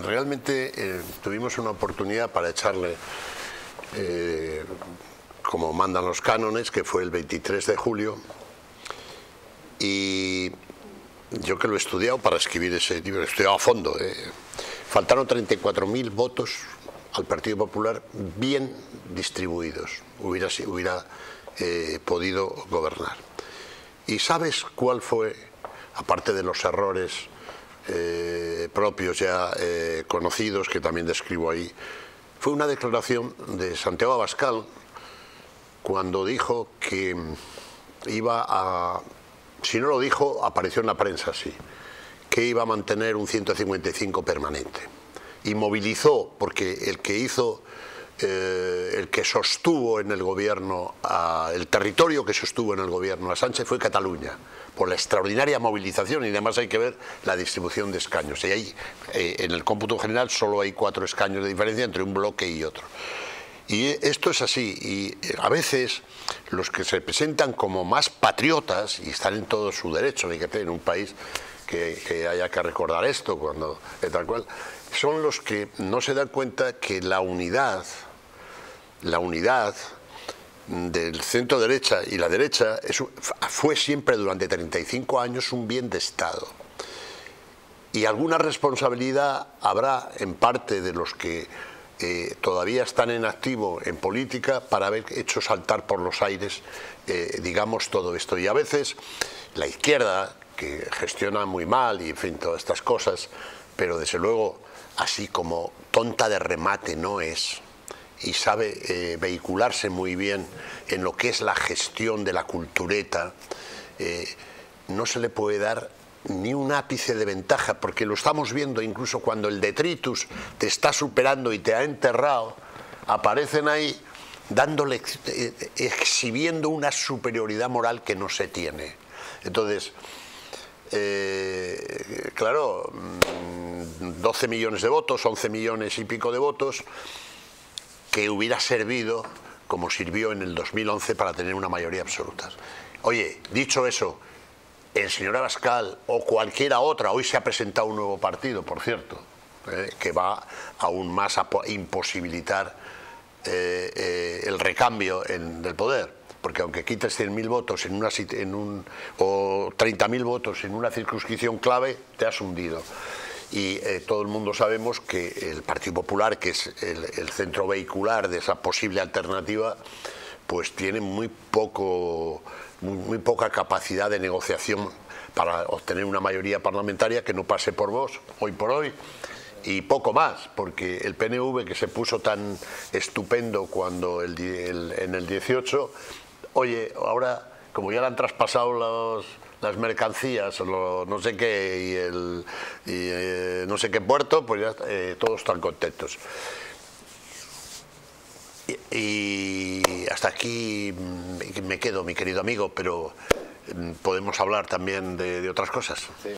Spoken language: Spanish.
Realmente eh, tuvimos una oportunidad para echarle, eh, como mandan los cánones, que fue el 23 de julio, y yo que lo he estudiado para escribir ese libro, lo he estudiado a fondo, eh, faltaron 34.000 votos al Partido Popular bien distribuidos, hubiera, hubiera podido gobernar. ¿Y sabes cuál fue, aparte de los errores eh, propios ya eh, conocidos, que también describo ahí, fue una declaración de Santiago Abascal cuando dijo que iba a, si no lo dijo, apareció en la prensa, sí, que iba a mantener un 155 permanente. Y movilizó, porque el que hizo eh, el que sostuvo en el gobierno, el territorio que sostuvo en el gobierno a Sánchez fue Cataluña, por la extraordinaria movilización y además hay que ver la distribución de escaños. Y ahí, eh, en el cómputo general solo hay cuatro escaños de diferencia entre un bloque y otro. Y esto es así, y eh, a veces los que se presentan como más patriotas, y están en todo su derecho, que tener un país que, que, haya que recordar esto, cuando tal cual, son los que no se dan cuenta que la unidad, la unidad del centro derecha y la derecha fue siempre durante 35 años un bien de Estado. Y alguna responsabilidad habrá en parte de los que eh, todavía están en activo en política para haber hecho saltar por los aires, eh, digamos, todo esto. Y a veces la izquierda, que gestiona muy mal y en fin, todas estas cosas, pero desde luego así como tonta de remate no es y sabe eh, vehicularse muy bien en lo que es la gestión de la cultureta, eh, no se le puede dar ni un ápice de ventaja, porque lo estamos viendo incluso cuando el detritus te está superando y te ha enterrado, aparecen ahí dándole, eh, exhibiendo una superioridad moral que no se tiene. Entonces, claro, 12 millones de votos, 11 millones y pico de votos, que hubiera servido como sirvió en el 2011 para tener una mayoría absoluta. Oye, dicho eso, el señor Abascal o cualquiera otra, hoy se ha presentado un nuevo partido, por cierto, eh, que va aún más a imposibilitar eh, eh, el recambio del poder, porque aunque quites 100.000 votos en una, en un, o 30.000 votos en una circunscripción clave, te has hundido. Y eh, todo el mundo sabemos que el Partido Popular, que es el, centro vehicular de esa posible alternativa, pues tiene muy, poco, muy, poca capacidad de negociación para obtener una mayoría parlamentaria que no pase por vos, hoy por hoy, y poco más, porque el PNV que se puso tan estupendo cuando el, en el 18, oye, ahora como ya le han traspasado las mercancías, no sé qué, y, el, eh, no sé qué puerto, pues ya eh, todos están contentos. Y, hasta aquí me quedo, mi querido amigo, pero mm, podemos hablar también de, de otras cosas.